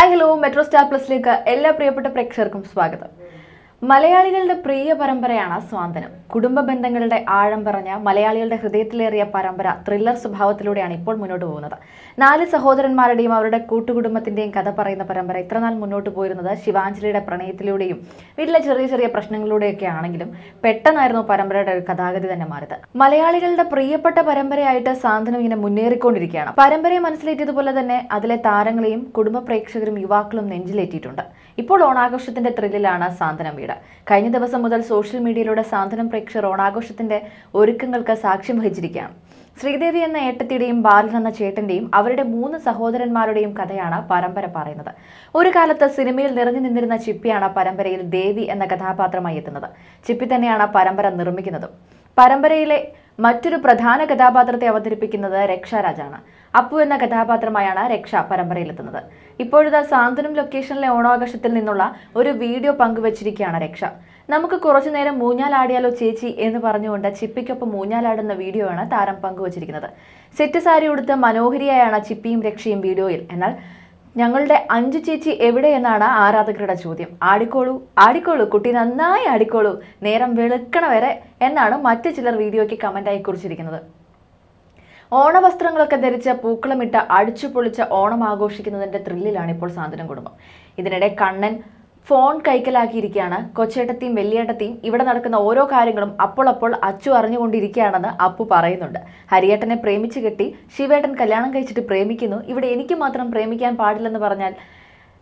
Hi hello metro star പ്ലസിലേക്ക് എല്ലാ പ്രിയപ്പെട്ട പ്രേക്ഷകർക്കും സ്വാഗതം. മലയാളികളുടെ പ്രിയ പരമ്പരയാണ് സ്വാന്തനം. കുടുംബ ബന്ധങ്ങളുടെ ആഴം പറഞ്ഞ മലയാളികളുടെ ഹൃദയത്തിലേറിയ പരമ്പര ത്രില്ലർ സ്വഭാവത്തിലൂടെയാണ് ഇപ്പോൾ മുന്നോട്ട് പോകുന്നത്. നാല് സഹോദരന്മാരുടെയും അവരുടെ കൂട്ടുകുടുംബത്തിന്റെയും കഥ പറയുന്ന പരമ്പര ഇത്രനാൾ മുന്നോട്ട് പോയിരുന്നത് ശിവാഞ്ജലിയുടെ പ്രണയത്തിലൂടെയും വീട്ടിലെ ചെറിയ ചെറിയ പ്രശ്നങ്ങളിലൂടെയൊക്കെ ആണെങ്കിലും പെട്ടെന്നായിരുന്നു പരമ്പരയുടെ ഒരു കഥാഗതി തന്നെ മാറിയത്. മലയാളികളുടെ പ്രിയപ്പെട്ട പരമ്പരയായിട്ട് സാന്ത്വനം ഇങ്ങനെ മുന്നേറിക്കൊണ്ടിരിക്കുകയാണ്. പരമ്പരയെ മനസ്സിലേറ്റിയതുപോലെ തന്നെ അതിലെ താരങ്ങളെയും കുടുംബ പ്രേക്ഷകരും യുവാക്കളും നെഞ്ചിലേറ്റിയിട്ടുണ്ട്. ഇപ്പോൾ ഓണാഘോഷത്തിന്റെ ത്രില്ലിലാണ് സാന്ത്വനം വീട്. കഴിഞ്ഞ ദിവസം മുതൽ സോഷ്യൽ മീഡിയയിലൂടെ സാന്ത്വനം പ്രേക്ഷകർ ഓണാഘോഷത്തിന്റെ ഒരുക്കങ്ങൾക്ക് സാക്ഷ്യം വഹിച്ചിരിക്കുകയാണ്. ശ്രീദേവി എന്ന ഏട്ടത്തിയുടെയും ബാലൻ എന്ന ചേട്ടന്റെയും അവരുടെ മൂന്ന് സഹോദരന്മാരുടെയും കഥയാണ് പരമ്പര പറയുന്നത്. ഒരു കാലത്ത് സിനിമയിൽ നിറഞ്ഞു നിന്നിരുന്ന ചിപ്പിയാണ് പരമ്പരയിൽ ദേവി എന്ന കഥാപാത്രമായി എത്തുന്നത്. ചിപ്പി തന്നെയാണ് പരമ്പര നിർമ്മിക്കുന്നതും. പരമ്പരയിലെ മറ്റൊരു പ്രധാന കഥാപാത്രത്തെ അവതരിപ്പിക്കുന്നത് രക്ഷാരാജാണ്. അപ്പു എന്ന കഥാപാത്രമായാണ് രക്ഷ പരമ്പരയിലെത്തുന്നത്. ഇപ്പോഴത്തെ സാന്ത്വനം ലൊക്കേഷനിലെ ഓണാഘോഷത്തിൽ നിന്നുള്ള ഒരു വീഡിയോ പങ്കുവച്ചിരിക്കുകയാണ് രക്ഷ. നമുക്ക് കുറച്ചു നേരം മൂഞ്ഞാലാടിയാലോ ചേച്ചി എന്ന് പറഞ്ഞുകൊണ്ട് ചിപ്പിക്കൊപ്പം മൂഞ്ഞാലാടുന്ന വീഡിയോ ആണ് താരം പങ്കുവച്ചിരിക്കുന്നത്. സെറ്റ് സാരി ഉടുത്ത് മനോഹരിയായാണ് ചിപ്പിയും രക്ഷയും വീഡിയോയിൽ. എന്നാൽ ഞങ്ങളുടെ അഞ്ചു ചേച്ചി എവിടെയെന്നാണ് ആരാധകരുടെ ചോദ്യം. ആടിക്കോളൂ ആടിക്കോളൂ കുട്ടി നന്നായി ആടിക്കോളൂ നേരം വെളുക്കണ വരെ എന്നാണ് മറ്റു ചിലർ വീഡിയോയ്ക്ക് കമന്റായി കുറിച്ചിരിക്കുന്നത്. ഓണവസ്ത്രങ്ങളൊക്കെ ധരിച്ച് പൂക്കളമിട്ട് അടിച്ചു പൊളിച്ച ഓണം ആഘോഷിക്കുന്നതിന്റെ ത്രില്ലിലാണ് ഇപ്പോൾ സാന്ത്വനം കുടുംബം. ഇതിനിടെ കണ്ണൻ ഫോൺ കൈക്കലാക്കിയിരിക്കുകയാണ്. കൊച്ചേട്ടത്തെയും വലിയേട്ടത്തെയും ഇവിടെ നടക്കുന്ന ഓരോ കാര്യങ്ങളും അപ്പോൾ അപ്പോൾ അച്ചു അറിഞ്ഞുകൊണ്ടിരിക്കുകയാണെന്ന് അപ്പു പറയുന്നുണ്ട്. ഹരിയേട്ടനെ പ്രേമിച്ചു കെട്ടി ശിവേട്ടൻ കല്യാണം കഴിച്ചിട്ട് പ്രേമിക്കുന്നു. ഇവിടെ എനിക്ക് മാത്രം പ്രേമിക്കാൻ പാടില്ലെന്ന് പറഞ്ഞാൽ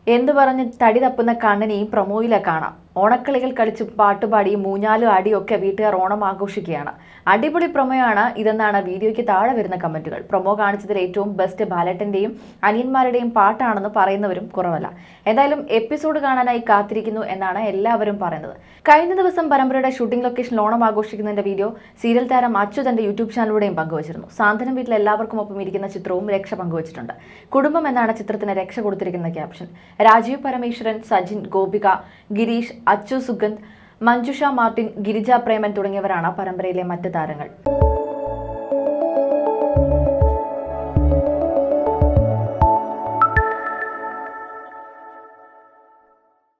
എന്തു പറഞ്ഞ് തടി തപ്പുന്ന കണ്ണനെയും പ്രൊമോയിലെ കാണാം. ഓണക്കളികൾ കളിച്ചും പാട്ടുപാടി മൂഞ്ഞാലും ആടിയും ഒക്കെ വീട്ടുകാർ ഓണം ആഘോഷിക്കുകയാണ്. അടിപൊളി പ്രൊമോയാണ് ഇതെന്നാണ് വീഡിയോയ്ക്ക് താഴെ വരുന്ന കമന്റുകൾ. പ്രൊമോ കാണിച്ചതിൽ ഏറ്റവും ബെസ്റ്റ് ബാലറ്റന്റെയും അനിയന്മാരുടെയും പാട്ടാണെന്ന് പറയുന്നവരും കുറവല്ല. എന്തായാലും എപ്പിസോഡ് കാണാനായി കാത്തിരിക്കുന്നു എന്നാണ് എല്ലാവരും പറയുന്നത്. കഴിഞ്ഞ ദിവസം പരമ്പരയുടെ ഷൂട്ടിംഗ് ലൊക്കേഷനിൽ ഓണം ആഘോഷിക്കുന്നതിന്റെ വീഡിയോ സീരിയൽ താരം അച്ചു തന്റെ യൂട്യൂബ് ചാനലിലൂടെയും പങ്കുവച്ചിരുന്നു. സാന്ത്വനം വീട്ടിൽ എല്ലാവർക്കും ഒപ്പം ഇരിക്കുന്ന ചിത്രവും രക്ഷ പങ്കുവച്ചിട്ടുണ്ട്. കുടുംബം എന്നാണ് ചിത്രത്തിന് രക്ഷ കൊടുത്തിരിക്കുന്ന ക്യാപ്ഷൻ. രാജീവ് പരമേശ്വരൻ സജിൻ ഗോപിക ഗിരീഷ് അച്ചു സുഗന്ധ് മഞ്ജുഷ മാർട്ടിൻ ഗിരിജ പ്രേമൻ തുടങ്ങിയവരാണ് പരമ്പരയിലെ മറ്റ് താരങ്ങൾ.